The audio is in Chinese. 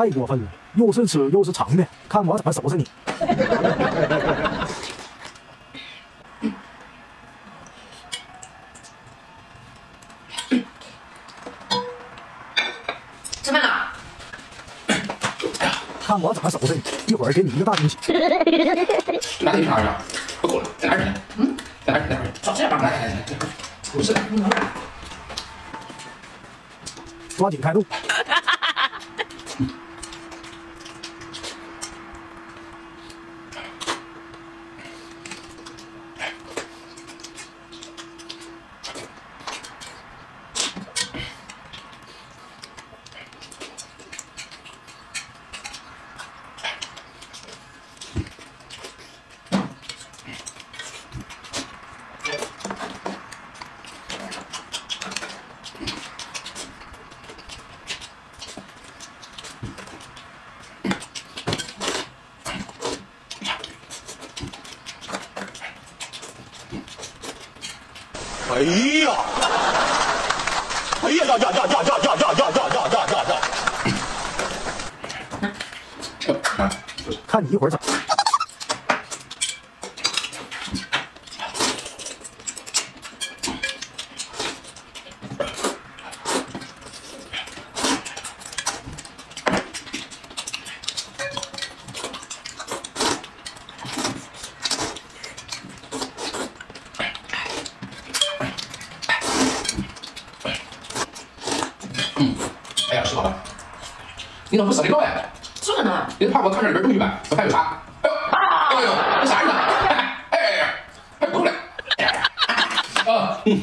太过分了，又是吃又是藏的，看我怎么收拾你！吃饭了。看我怎么收拾你！一会儿给你一个大惊喜。拿这啥呀？不够了，在哪儿呢？嗯，在哪儿？在哪儿？少吃点吧。来来来来，不是。抓紧开路！哎呀！哎呀呀呀呀呀呀呀呀呀呀呀呀呀！啊，看你一会儿怎么。嗯，哎呀，吃饱了，你怎么不舍得闹呀？这个呢，你是怕我看着里边东西呗？我还有啥？哎呦，哎呦，这啥人呢？哎呀，还过来？啊，嗯。